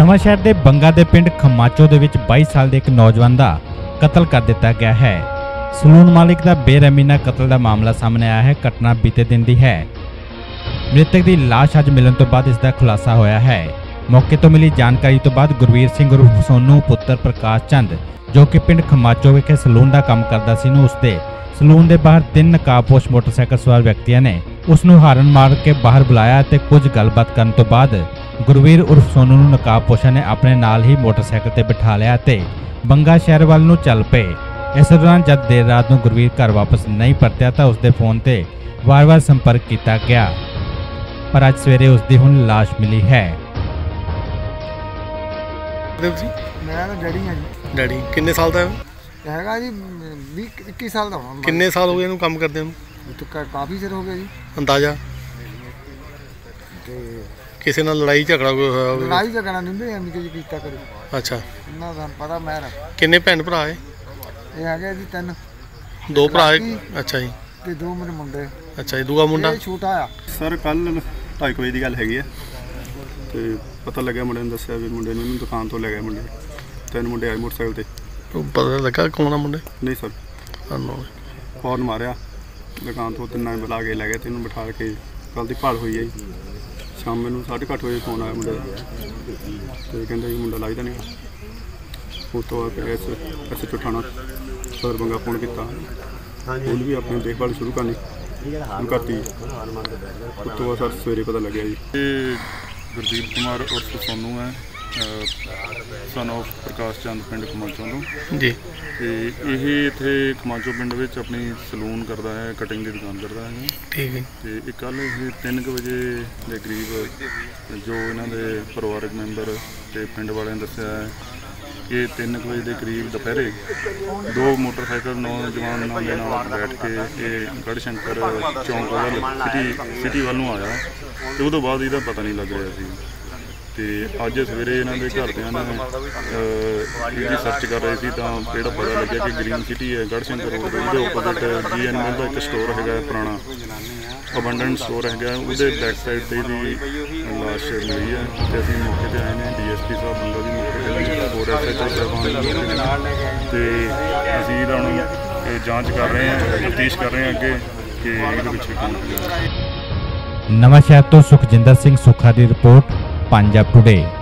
ਨਵਾਂ ਸ਼ਹਿਰ ਦੇ ਬੰਗਾ ਦੇ ਪਿੰਡ ਖਮਾਚੋ ਦੇ ਵਿੱਚ 22 ਸਾਲ ਦੇ ਇੱਕ ਨੌਜਵਾਨ ਦਾ ਕਤਲ ਕਰ ਦਿੱਤਾ ਗਿਆ ਹੈ। ਸਲੂਨ ਮਾਲਿਕ ਦਾ ਬੇਰਹਿਮੀ ਨਾਲ ਕਤਲ ਦਾ ਮਾਮਲਾ ਸਾਹਮਣੇ ਆਇਆ ਹੈ। ਘਟਨਾ ਬੀਤੇ ਦਿਨ ਦੀ ਹੈ। ਮ੍ਰਿਤਕ ਦੀ ਲਾਸ਼ ਅੱਜ ਮਿਲਣ ਤੋਂ ਬਾਅਦ ਇਸ ਦਾ ਖੁਲਾਸਾ ਹੋਇਆ ਹੈ। ਮੌਕੇ ਤੋਂ ਮਿਲੀ ਜਾਣਕਾਰੀ ਤੋਂ ਬਾਅਦ ਗੁਰਵੀਰ ਸਿੰਘ ਉਰਫ ਸੋਨੂ, ਪੁੱਤਰ ਪ੍ਰਕਾਸ਼ ਚੰਦ, ਜੋ ਕਿ ਪਿੰਡ ਖਮਾਚੋ ਵਿਖੇ ਸਲੂਨ ਦਾ ਕੰਮ ਕਰਦਾ ਸੀ, ਨੂੰ ਉਸਦੇ ਸਲੂਨ ਦੇ ਬਾਹਰ ਤਿੰਨ ਨਕਾਬਪੋਸ਼ ਮੋਟਰਸਾਈਕਲ ਸਵਾਰ ਵਿਅਕਤੀਆਂ ਨੇ ਉਸ ਨੂੰ ਹਾਰਨ ਮਾਰ ਕੇ ਬਾਹਰ ਬੁਲਾਇਆ ਤੇ ਕੁਝ ਗੱਲਬਾਤ ਕਰਨ ਤੋਂ ਬਾਅਦ ਗੁਰਵੀਰ ਉਰਫ ਸੋਨੂ ਨੂੰ ਨਕਾਬਪੋਸ਼ਾਂ ਨੇ ਆਪਣੇ ਨਾਲ ਹੀ ਮੋਟਰਸਾਈਕਲ ਤੇ ਬਿਠਾ ਲਿਆ ਤੇ ਬੰਗਾ ਸ਼ਹਿਰ ਵੱਲ ਨੂੰ ਚੱਲ ਪਏ। ਇਸ ਦੌਰਾਨ ਜਦ ਦੇਰ ਰਾਤ ਨੂੰ ਗੁਰਵੀਰ ਘਰ ਵਾਪਸ ਨਹੀਂ ਪਰਤਿਆ ਤਾਂ ਉਸਦੇ ਫੋਨ ਤੇ ਵਾਰ-ਵਾਰ ਸੰਪਰਕ ਕੀਤਾ ਗਿਆ। ਪਰ ਅੱਜ ਸਵੇਰੇ ਉਸ ਦੀ ਹੁਣ ਲਾਸ਼ ਮਿਲੀ ਹੈ। ਦੇਵ ਜੀ? ਮੈਂ ਤਾਂ ਡੈਡੀ ਹਾਂ ਜੀ। ਡੈਡੀ ਕਿੰਨੇ ਸਾਲ ਦਾ ਹੈ? ਉਹ? ਤੇ ਹੈਗਾ ਜੀ 20 21 ਸਾਲ ਦਾ ਹੋਣਾ। ਕਿੰਨੇ ਸਾਲ ਹੋ ਗਏ ਇਹਨੂੰ ਕੰਮ ਕਰਦੇ ਨੂੰ? ਤੇ ਕਾ- ਕਾਫੀ ਚਿਰ ਹੋ ਗਿਆ ਜੀ। ਅੰਦਾਜ਼ਾ? ਤੇ ਕਿਸੇ ਨਾਲ ਲੜਾਈ ਝਗੜਾ ਕੋਈ ਹੋਇਆ ਹੋਵੇ? ਲੜਾਈ ਝਗੜਾ ਨਹੀਂ ਹੁੰਦੇ ਐਵੇਂ ਕਿ ਜੀ ਕੀਤਾ ਕਰੇ। ਅੱਛਾ। ਇਹਨਾਂ ਦਾ ਪਤਾ ਮੈਂ ਕਿੰਨੇ ਭੈਣ ਭਰਾ ਹੈ? ਇਹ ਹੈਗੇ ਜੀ ਤਿੰਨ। ਦੋ ਭਰਾ ਹੈ। ਅੱਛਾ ਜੀ। ਤੇ ਦੋ ਮੇਰੇ ਮੁੰਡੇ। ਅੱਛਾ ਜੀ ਦੂਆ ਮੁੰਡਾ? ਇਹ ਛੋਟਾ ਆ। ਸਰ ਕੱਲ 2:30 ਵਜੇ ਦੀ ਗੱਲ ਹੈਗੀ ਹੈ ਤੇ ਪਤਾ ਲੱਗਿਆ ਮੁੰਡੇ ਨੇ ਦੱਸਿਆ ਵੀ ਮੁੰਡੇ ਨੂੰ ਇਹਨੂੰ ਦੁਕਾਨ ਤੋਂ ਲੈ ਗਏ ਮੁੰਡੇ। ਤਿੰਨ ਮੁੰਡੇ ਆਏ ਮੋਟਰਸਾਈਕਲ ਤੇ। ਉਹ ਪਤਾ ਲੱਗਾ ਕੌਣ ਆ ਮੁੰਡੇ? ਨਹੀਂ ਸਰ। ਅਨਨੋਨ ਫੌਰਨ ਮਾਰਿਆ। ਦੁਕਾਨ ਤੋਂ ਤਿੰਨਾਂ ਨੂੰ ਬੁਲਾ ਕੇ ਲੈ ਗਏ ਤੇ ਇਹਨੂੰ ਬਿਠਾ ਕੇ ਕੱਲ ਦੀ ਭਾਲ ਹੋਈ ਹੈ ਜੀ। ਸ਼ਾਮ ਨੂੰ 8:30 ਵਜੇ ਫੋਨ ਆਇਆ ਮੁੰਡੇ ਦਾ। ਤੇ ਕਹਿੰਦਾ ਜੀ ਮੁੰਡਾ ਲੱਗਦਾ ਨਹੀਂ ਉਸ ਤੋਂ ਬਾਅਦ ਫਿਰ S S Chuthana sir Banga phone ਕੀਤਾ। ਉਹਨੂੰ ਵੀ ਆਪਣੀ ਦੇਖਭਾਲ ਸ਼ੁਰੂ ਕਰਨੀ ਸ਼ੁਰੂ ਕਰਤੀ। ਉਸ ਤੋਂ ਬਾਅਦ ਸਰ ਸਵੇਰੇ ਪਤਾ ਲੱਗਿਆ ਜੀ। ਇਹ ਗੁਰਦੀਪ ਕੁਮਾਰ ਉਰਫ ਸੋਨੂ ਹੈ। ਸਨ of ਪ੍ਰਕਾਸ਼ ਚੰਦ ਪਿੰਡ ਕਮਾਚੋਂ ਤੋਂ। ਜੀ। ਤੇ ਇਹ ਇੱਥੇ ਕਮਾਚੋ ਪਿੰਡ ਵਿੱਚ ਆਪਣੀ ਸਲੂਨ ਕਰਦਾ ਹੈ ਕਟਿੰਗ ਦੀ ਦੁਕਾਨ ਕਰਦਾ ਹੈ। ਠੀਕ ਹੈ। ਤੇ ਇਹ ਕੱਲ ਇਹ 3 ਵਜੇ ਦੇ ਕਰੀਬ ਜੋ ਇਹਨਾਂ ਦੇ ਪਰਿਵਾਰਕ ਮੈਂਬਰ ਤੇ ਪਿੰਡ ਵਾਲਿਆਂ ਨੇ ਦੱਸਿਆ ਹੈ ਕਿ 3 ਵਜੇ ਦੇ ਕਰੀਬ ਦੁਪਹਿਰੇ ਦੋ ਮੋਟਰਸਾਈਕਲ ਨੌਜਵਾਨਾਂ ਦੇ ਨਾਲ ਬੈਠ ਕੇ ਇਹ ਗੜਸ਼ੰਕਰ ਚੌਂਕ ਵੱਲ ਸਿਟੀ ਸਿਟੀ ਵੱਲ ਨੂੰ ਆਇਆ। ਤੇ ਉਦੋਂ ਬਾਅਦ ਇਹਦਾ ਪਤਾ ਨਹੀਂ ਲੱਗ ਰਿਹਾ ਸੀ। ਤੇ ਅੱਜ ਸਵੇਰੇ ਇਹਨਾਂ ਦੇ ਘਰਦਿਆਂ ਨੇ ਅਹ, ਸਰਚ ਕਰ ਰਹੇ ਸੀ ਤਾਂ ਜਿਹੜਾ ਪਤਾ ਲੱਗਿਆ ਕਿ ਗ੍ਰੀਨ ਸਿਟੀ ਹੈ ਗੜ੍ਹ ਗੜਸ਼ੰਕਰ ਰੋਡ ਦੇ ਉਹਦੇ ਆਪੋਜ਼ਿਟ ਜੀਐਨਐਲ ਦਾ ਇੱਕ ਸਟੋਰ ਹੈਗਾ ਪੁਰਾਣਾ। ਅਬੰਡੈਂਟ ਸਟੋਰ ਹੈਗਾ ਉਹਦੇ ਬੈਕ ਸਾਈਡ ਤੇ ਵੀ ਲਾਸ਼ ਮਿਲੀ ਹੈ ਤੇ ਅਸੀਂ ਮੌਕੇ ਤੇ ਆਏ ਨੇ ਡੀਐਸਪੀ ਸਾਹਿਬ ਬੰਦਾ ਵੀ ਮੌਕੇ ਤੇ ਨੇ ਐਸਐਚਓ ਤੇ ਅਸੀਂ ਇਹਨਾਂ ਨੂੰ ਜਾਂਚ ਕਰ ਰਹੇ ਹਾਂ ਤਫਤੀਸ਼ ਕਰ ਰਹੇ ਹਾਂ ਅੱਗੇ ਕਿ ਇਹਦੇ ਵਿੱਚ ਕੌਣ ਹੈ ਨਵਾਂ ਸ਼ਹਿਰ ਤੋਂ ਸੁਖਜਿੰਦਰ ਸਿੰਘ ਸੁਖਾ ਦੀ ਰਿਪੋਰਟ। Punjab Today.